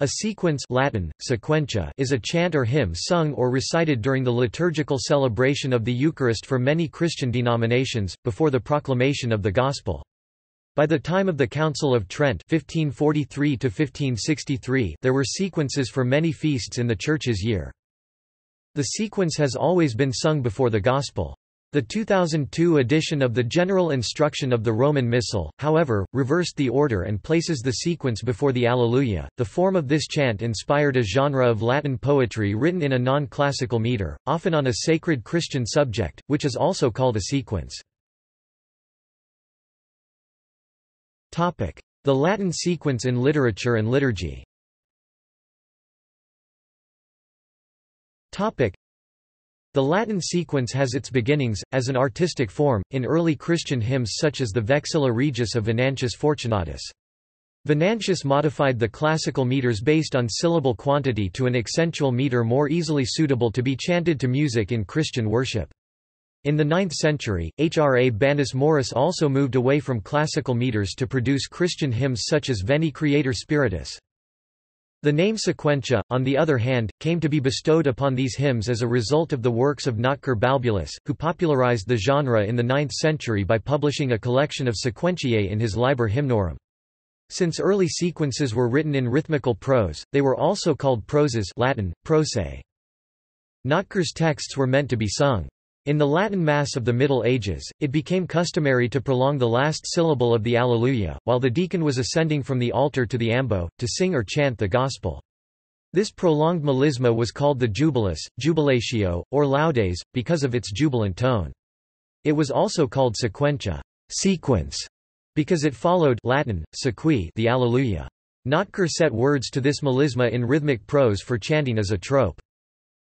A sequence Latin, sequentia is a chant or hymn sung or recited during the liturgical celebration of the Eucharist for many Christian denominations, before the proclamation of the Gospel. By the time of the Council of Trent 1543 there were sequences for many feasts in the Church's year. The sequence has always been sung before the Gospel. The 2002 edition of the General Instruction of the Roman Missal, however, reversed the order and places the sequence before the Alleluia. The form of this chant inspired a genre of Latin poetry written in a non-classical meter, often on a sacred Christian subject, which is also called a sequence. The Latin sequence in literature and liturgy. The Latin sequence has its beginnings, as an artistic form, in early Christian hymns such as the Vexilla Regis of Venantius Fortunatus. Venantius modified the classical meters based on syllable quantity to an accentual meter more easily suitable to be chanted to music in Christian worship. In the 9th century, Hrabanus Maurus also moved away from classical meters to produce Christian hymns such as Veni Creator Spiritus. The name sequentia, on the other hand, came to be bestowed upon these hymns as a result of the works of Notker Balbulus, who popularized the genre in the 9th century by publishing a collection of sequentiae in his Liber Hymnorum. Since early sequences were written in rhythmical prose, they were also called proses Latin, prosae. Notker's texts were meant to be sung. In the Latin Mass of the Middle Ages, it became customary to prolong the last syllable of the Alleluia, while the deacon was ascending from the altar to the ambo, to sing or chant the Gospel. This prolonged melisma was called the jubilus, jubilatio, or laudes, because of its jubilant tone. It was also called sequentia sequence", because it followed Latin, sequi the Alleluia. Notker set words to this melisma in rhythmic prose for chanting as a trope.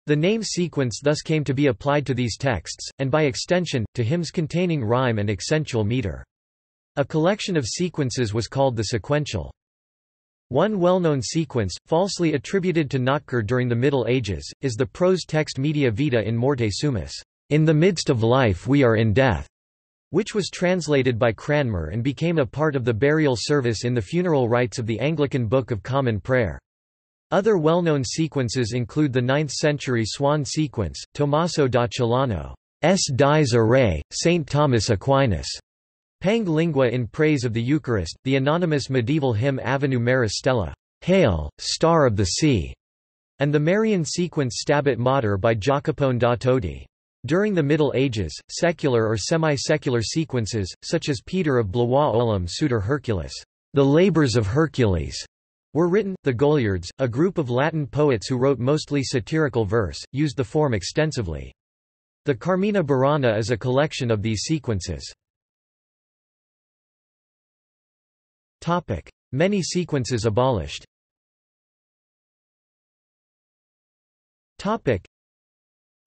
The name sequence thus came to be applied to these texts, and by extension, to hymns containing rhyme and accentual meter. A collection of sequences was called the sequential. One well-known sequence, falsely attributed to Notker during the Middle Ages, is the prose text Media Vita in Morte Sumus, In the midst of life we are in death, which was translated by Cranmer and became a part of the burial service in the funeral rites of the Anglican Book of Common Prayer. Other well-known sequences include the 9th-century Swan sequence, Tommaso da Celano, S. dies irae, St. Thomas Aquinas, Pange Lingua in praise of the Eucharist, the anonymous medieval hymn Ave Maris Stella, Hail, Star of the Sea, and the Marian sequence Stabat Mater by Jacopone da Todi. During the Middle Ages, secular or semi-secular sequences, such as Peter of Blois Olim Sutor Hercules, the Labors of Hercules, were written. The Goliards, a group of Latin poets who wrote mostly satirical verse, used the form extensively. The Carmina Burana is a collection of these sequences. Many sequences abolished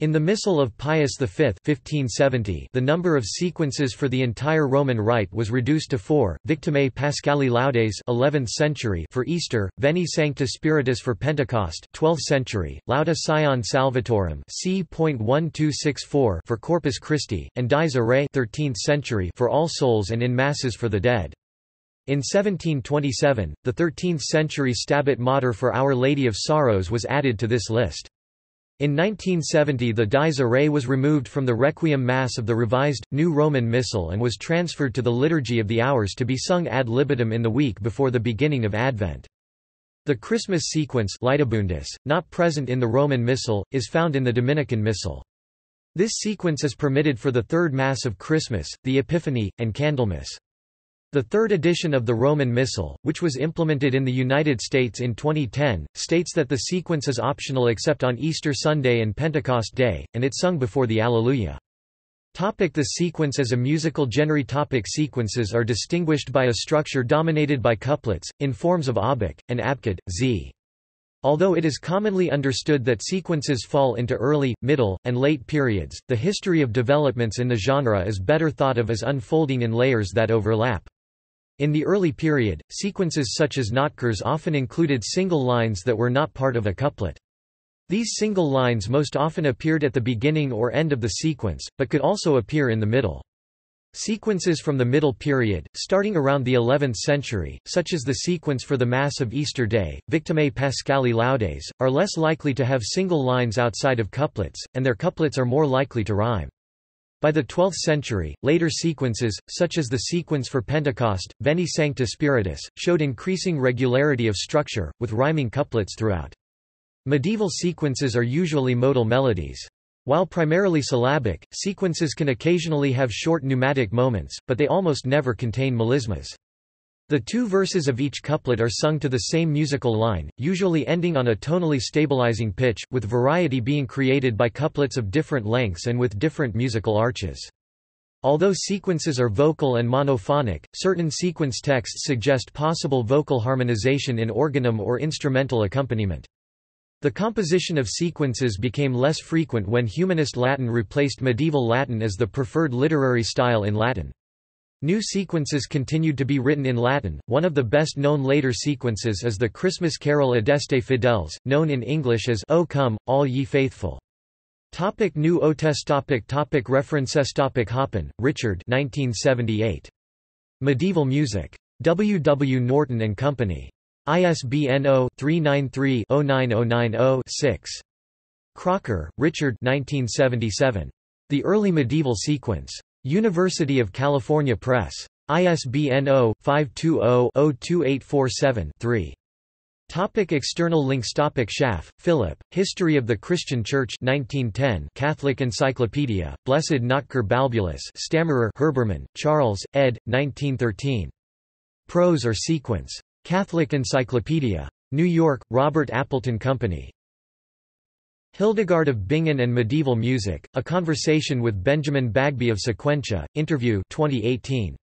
in the Missal of Pius V 1570, the number of sequences for the entire Roman Rite was reduced to four, Victimae Paschali Laudes 11th century for Easter, Veni Sancte Spiritus for Pentecost 12th century, Lauda Sion Salvatorem c.1264 for Corpus Christi, and Dies Irae 13th century for All Souls and in Masses for the Dead. In 1727, the 13th-century Stabat Mater for Our Lady of Sorrows was added to this list. In 1970 the Dies Irae was removed from the Requiem Mass of the revised, New Roman Missal and was transferred to the Liturgy of the Hours to be sung ad libitum in the week before the beginning of Advent. The Christmas sequence not present in the Roman Missal, is found in the Dominican Missal. This sequence is permitted for the third Mass of Christmas, the Epiphany, and Candlemas. The third edition of the Roman Missal, which was implemented in the United States in 2010, states that the sequence is optional except on Easter Sunday and Pentecost Day, and it's sung before the Alleluia. Topic the sequence as a musical genre topic Sequences are distinguished by a structure dominated by couplets, in forms of abok, and abkad, z. Although it is commonly understood that sequences fall into early, middle, and late periods, the history of developments in the genre is better thought of as unfolding in layers that overlap. In the early period, sequences such as Notker's often included single lines that were not part of a couplet. These single lines most often appeared at the beginning or end of the sequence, but could also appear in the middle. Sequences from the Middle Period, starting around the 11th century, such as the sequence for the Mass of Easter Day, Victimae Paschali Laudes, are less likely to have single lines outside of couplets, and their couplets are more likely to rhyme. By the 12th century, later sequences, such as the sequence for Pentecost, Veni Sancte Spiritus, showed increasing regularity of structure, with rhyming couplets throughout. Medieval sequences are usually modal melodies. While primarily syllabic, sequences can occasionally have short neumatic moments, but they almost never contain melismas. The two verses of each couplet are sung to the same musical line, usually ending on a tonally stabilizing pitch, with variety being created by couplets of different lengths and with different musical arches. Although sequences are vocal and monophonic, certain sequence texts suggest possible vocal harmonization in organum or instrumental accompaniment. The composition of sequences became less frequent when Humanist Latin replaced medieval Latin as the preferred literary style in Latin. New sequences continued to be written in Latin. One of the best known later sequences is the Christmas carol Adeste Fideles, known in English as O Come, All Ye Faithful. Topic New Otes topic topic References topic Hoppin, Richard 1978. Medieval Music. W. W. Norton and Company. ISBN 0-393-09090-6. Crocker, Richard 1977. The Early Medieval Sequence. University of California Press. ISBN 0-520-02847-3. Topic external links Topic Schaff, Philip, History of the Christian Church 1910 Catholic Encyclopedia, Blessed Notker Balbulus Stammerer Herbermann, Charles, ed. 1913. Prose or sequence. Catholic Encyclopedia. New York, Robert Appleton Company. Hildegard of Bingen and Medieval Music, A Conversation with Benjamin Bagby of Sequentia, Interview 2018.